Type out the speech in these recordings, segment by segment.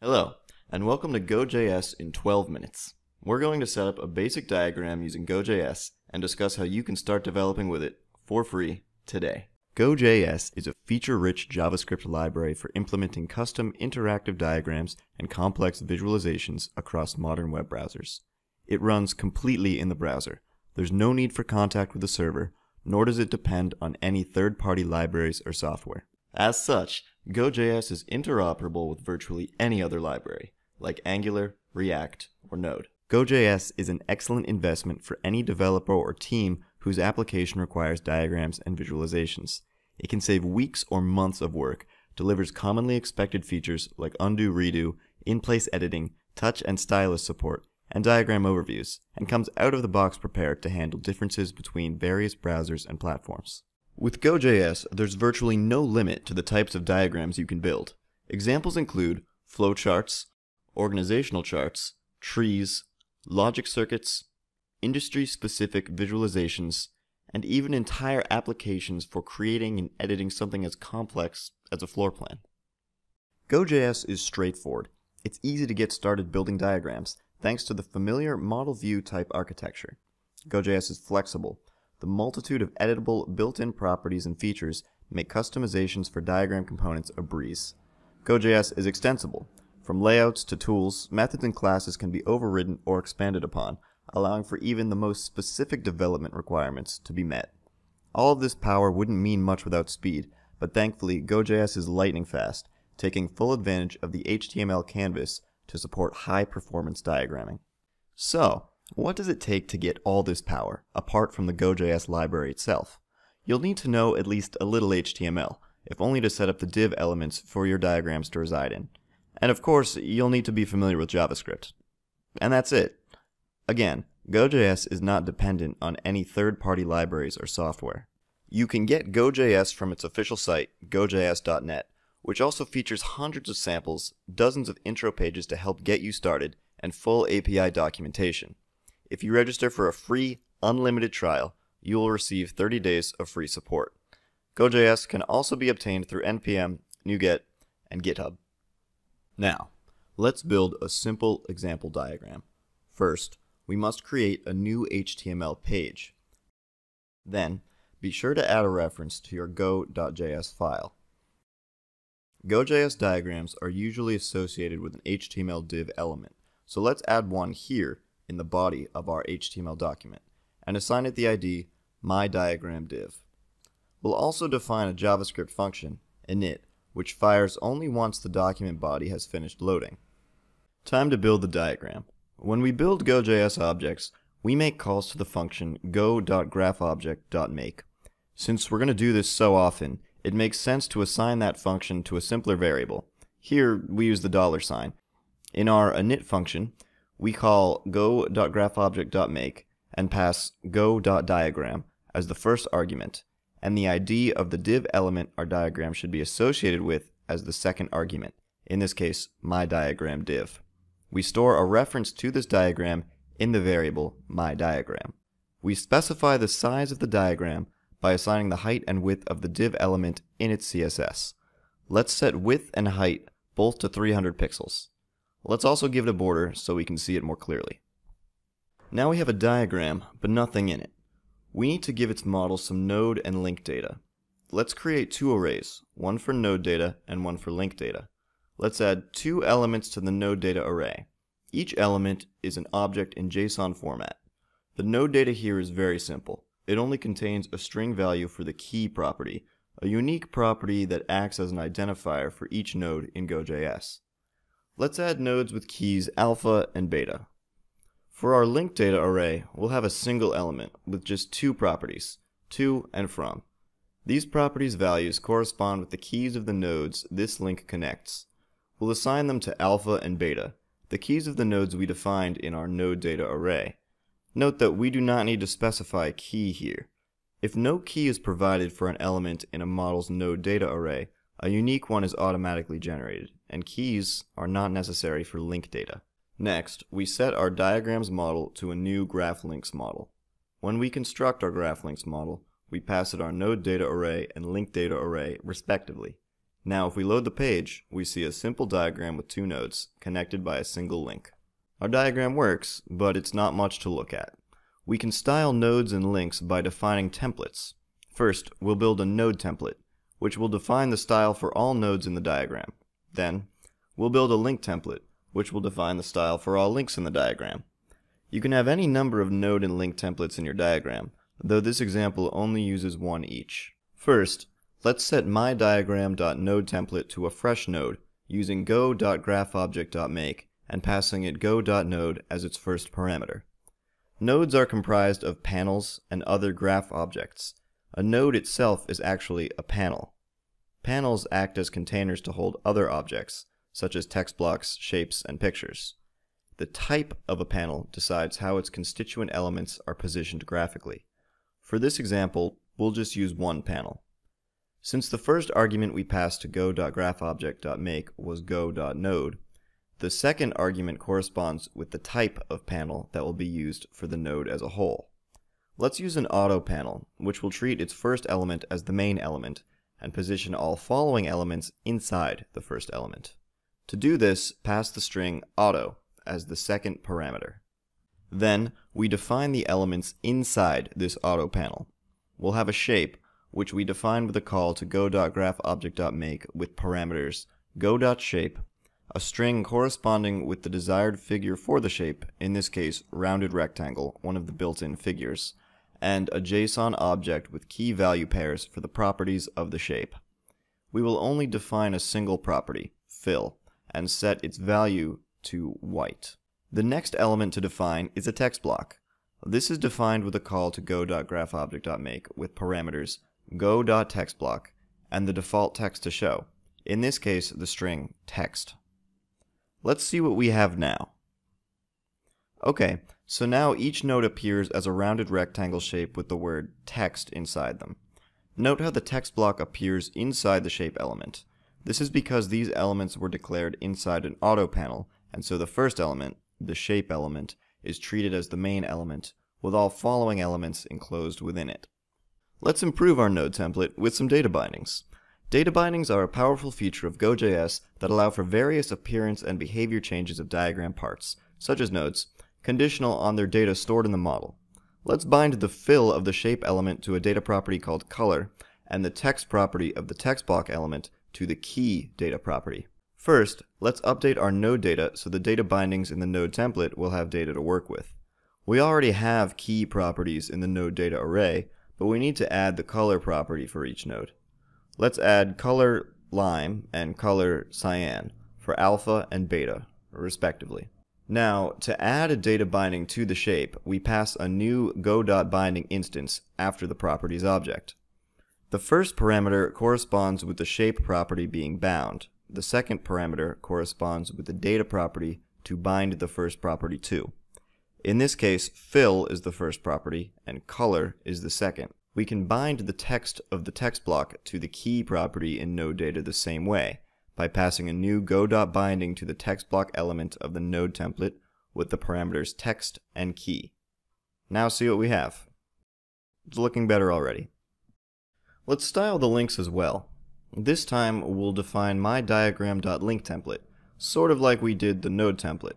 Hello, and welcome to GoJS in 12 minutes. We're going to set up a basic diagram using GoJS and discuss how you can start developing with it for free today. GoJS is a feature-rich JavaScript library for implementing custom interactive diagrams and complex visualizations across modern web browsers. It runs completely in the browser. There's no need for contact with the server, nor does it depend on any third-party libraries or software. As such, GoJS is interoperable with virtually any other library, like Angular, React, or Node. GoJS is an excellent investment for any developer or team whose application requires diagrams and visualizations. It can save weeks or months of work, delivers commonly expected features like undo redo, in-place editing, touch and stylus support, and diagram overviews, and comes out of the box prepared to handle differences between various browsers and platforms. With GoJS, there's virtually no limit to the types of diagrams you can build. Examples include flowcharts, organizational charts, trees, logic circuits, industry-specific visualizations, and even entire applications for creating and editing something as complex as a floor plan. GoJS is straightforward. It's easy to get started building diagrams, thanks to the familiar model view type architecture. GoJS is flexible, the multitude of editable built-in properties and features make customizations for diagram components a breeze. GoJS is extensible. From layouts to tools, methods and classes can be overridden or expanded upon, allowing for even the most specific development requirements to be met. All of this power wouldn't mean much without speed, but thankfully GoJS is lightning fast, taking full advantage of the HTML canvas to support high performance diagramming. So, what does it take to get all this power, apart from the GoJS library itself? You'll need to know at least a little HTML, if only to set up the div elements for your diagrams to reside in. And of course, you'll need to be familiar with JavaScript. And that's it. Again, GoJS is not dependent on any third-party libraries or software. You can get GoJS from its official site, gojs.net, which also features hundreds of samples, dozens of intro pages to help get you started, and full API documentation. If you register for a free, unlimited trial, you will receive 30 days of free support. GoJS can also be obtained through NPM, NuGet, and GitHub. Now, let's build a simple example diagram. First, we must create a new HTML page. Then, be sure to add a reference to your go.js file. GoJS diagrams are usually associated with an HTML div element, so let's add one here in the body of our HTML document and assign it the ID myDiagramDiv. We'll also define a JavaScript function, init, which fires only once the document body has finished loading. Time to build the diagram. When we build GoJS objects, we make calls to the function go.graphObject.make. Since we're going to do this so often, it makes sense to assign that function to a simpler variable. Here, we use the dollar sign. In our init function, we call go.graphObject.make and pass go.diagram as the first argument, and the ID of the div element our diagram should be associated with as the second argument, in this case, my diagram div. We store a reference to this diagram in the variable myDiagram. We specify the size of the diagram by assigning the height and width of the div element in its CSS. Let's set width and height both to 300 pixels. Let's also give it a border so we can see it more clearly. Now we have a diagram, but nothing in it. We need to give its model some node and link data. Let's create two arrays, one for node data and one for link data. Let's add two elements to the node data array. Each element is an object in JSON format. The node data here is very simple. It only contains a string value for the key property, a unique property that acts as an identifier for each node in GoJS. Let's add nodes with keys alpha and beta. For our link data array, we'll have a single element with just two properties, to and from. These properties values correspond with the keys of the nodes this link connects. We'll assign them to alpha and beta, the keys of the nodes we defined in our node data array. Note that we do not need to specify a key here. If no key is provided for an element in a model's node data array, a unique one is automatically generated, and keys are not necessary for link data. Next, we set our diagrams model to a new GraphLinks model. When we construct our GraphLinks model, we pass it our node data array and link data array respectively. Now if we load the page, we see a simple diagram with two nodes, connected by a single link. Our diagram works, but it's not much to look at. We can style nodes and links by defining templates. First, we'll build a node template, which will define the style for all nodes in the diagram. Then, we'll build a link template, which will define the style for all links in the diagram. You can have any number of node and link templates in your diagram, though this example only uses one each. First, let's set mydiagram.node template to a fresh node using go.graphobject.make and passing it go.node as its first parameter. Nodes are comprised of panels and other graph objects. A node itself is actually a panel. Panels act as containers to hold other objects, such as text blocks, shapes, and pictures. The type of a panel decides how its constituent elements are positioned graphically. For this example, we'll just use one panel. Since the first argument we passed to go.graphobject.make was go.node, the second argument corresponds with the type of panel that will be used for the node as a whole. Let's use an auto panel, which will treat its first element as the main element and position all following elements inside the first element. To do this, pass the string auto as the second parameter. Then, we define the elements inside this auto panel. We'll have a shape, which we define with a call to go.graphobject.make with parameters go.shape a string corresponding with the desired figure for the shape, in this case rounded rectangle, one of the built-in figures, and a JSON object with key value pairs for the properties of the shape. We will only define a single property, fill, and set its value to white. The next element to define is a text block. This is defined with a call to go.graphobject.make with parameters go.textblock and the default text to show, in this case the string text. Let's see what we have now. Okay, so now each node appears as a rounded rectangle shape with the word text inside them. Note how the text block appears inside the shape element. This is because these elements were declared inside an auto panel, and so the first element, the shape element, is treated as the main element, with all following elements enclosed within it. Let's improve our node template with some data bindings. Data bindings are a powerful feature of GoJS that allow for various appearance and behavior changes of diagram parts, such as nodes, conditional on their data stored in the model. Let's bind the fill of the shape element to a data property called color, and the text property of the text block element to the key data property. First, let's update our node data so the data bindings in the node template will have data to work with. We already have key properties in the node data array, but we need to add the color property for each node. Let's add color lime and color cyan for alpha and beta, respectively. Now, to add a data binding to the shape, we pass a new go.binding instance after the properties object. The first parameter corresponds with the shape property being bound. The second parameter corresponds with the data property to bind the first property to. In this case, fill is the first property and color is the second we can bind the text of the text block to the key property in node data the same way, by passing a new go.binding to the text block element of the node template with the parameters text and key. Now see what we have. It's looking better already. Let's style the links as well. This time we'll define my diagram.link template, sort of like we did the node template.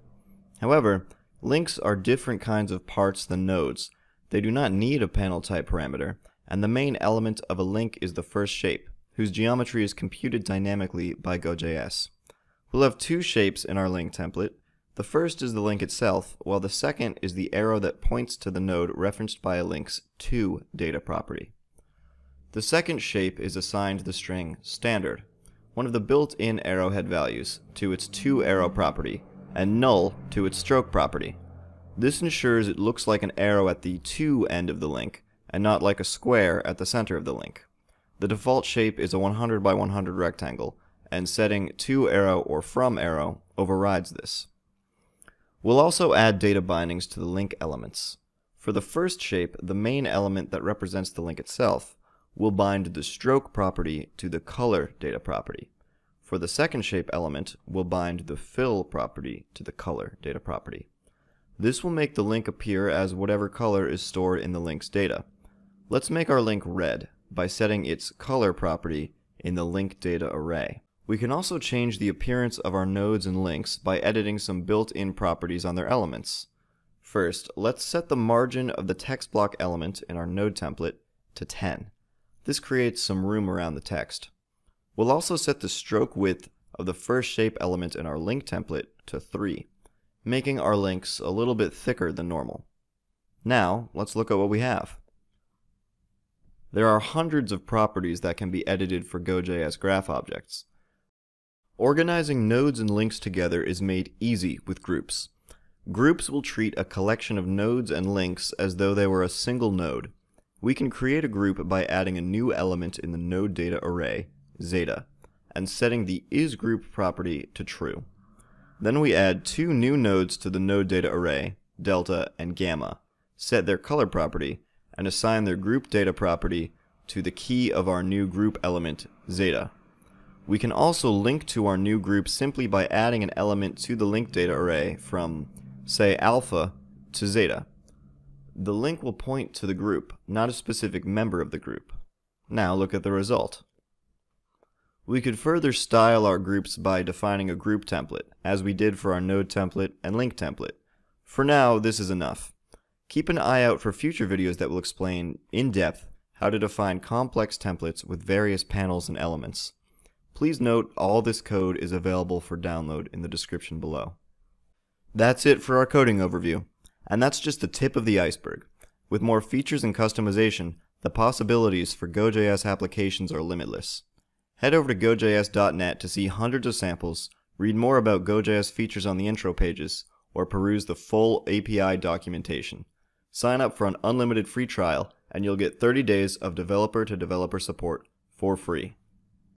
However, links are different kinds of parts than nodes. They do not need a panel type parameter, and the main element of a link is the first shape, whose geometry is computed dynamically by GoJS. We'll have two shapes in our link template. The first is the link itself, while the second is the arrow that points to the node referenced by a link's to data property. The second shape is assigned the string standard, one of the built-in arrowhead values, to its to arrow property, and null to its stroke property. This ensures it looks like an arrow at the to end of the link, and not like a square at the center of the link. The default shape is a 100 by 100 rectangle, and setting to arrow or from arrow overrides this. We'll also add data bindings to the link elements. For the first shape, the main element that represents the link itself, we'll bind the stroke property to the color data property. For the second shape element, we'll bind the fill property to the color data property. This will make the link appear as whatever color is stored in the link's data. Let's make our link red by setting its color property in the link data array. We can also change the appearance of our nodes and links by editing some built-in properties on their elements. First, let's set the margin of the text block element in our node template to 10. This creates some room around the text. We'll also set the stroke width of the first shape element in our link template to 3, making our links a little bit thicker than normal. Now, let's look at what we have. There are hundreds of properties that can be edited for GoJS graph objects. Organizing nodes and links together is made easy with groups. Groups will treat a collection of nodes and links as though they were a single node. We can create a group by adding a new element in the node data array, zeta, and setting the isGroup property to true. Then we add two new nodes to the node data array, delta and gamma, set their color property, and assign their group data property to the key of our new group element, zeta. We can also link to our new group simply by adding an element to the link data array from, say, alpha to zeta. The link will point to the group, not a specific member of the group. Now look at the result. We could further style our groups by defining a group template, as we did for our node template and link template. For now, this is enough. Keep an eye out for future videos that will explain, in depth, how to define complex templates with various panels and elements. Please note all this code is available for download in the description below. That's it for our coding overview, and that's just the tip of the iceberg. With more features and customization, the possibilities for GoJS applications are limitless. Head over to gojs.net to see hundreds of samples, read more about GoJS features on the intro pages, or peruse the full API documentation. Sign up for an unlimited free trial, and you'll get 30 days of developer to developer support for free.